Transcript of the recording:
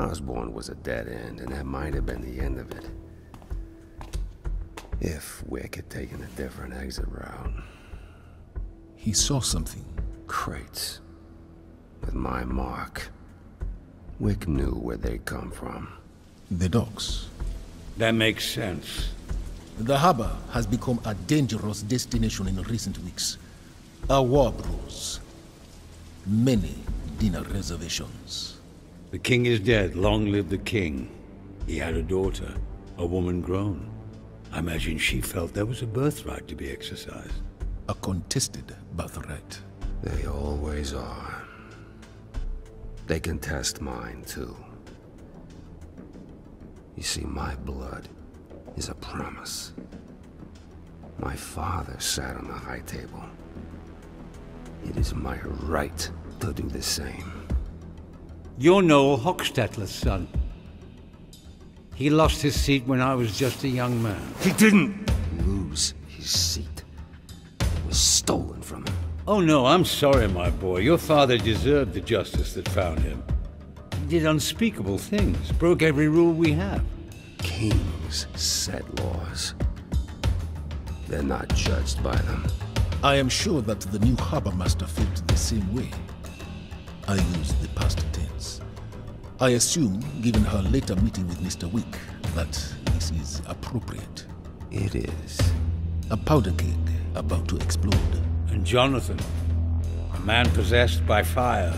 Osborn was a dead end, and that might have been the end of it. If Wick had taken a different exit route. He saw something. Crates. With my mark. Wick knew where they come from. The docks. That makes sense. The harbor has become a dangerous destination in recent weeks. A war brews. Many dinner reservations. The king is dead. Long live the king. He had a daughter, a woman grown. I imagine she felt there was a birthright to be exercised. A contested birthright. They always are. They contest mine, too. You see, my blood is a promise. My father sat on the high table. It is my right to do the same. You're Noel Hochstetler's son. He lost his seat when I was just a young man. He didn't lose his seat. It was stolen from him. Oh no, I'm sorry, my boy. Your father deserved the justice that found him. He did unspeakable things, broke every rule we have. Kings set laws. They're not judged by them. I am sure that the new harbor master felt the same way. I use the past tense. I assume, given her later meeting with Mr. Wick, that this is appropriate. It is. A powder keg about to explode. And Jonathan, a man possessed by fire,